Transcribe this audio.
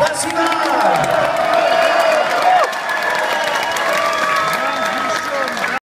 Спасибо!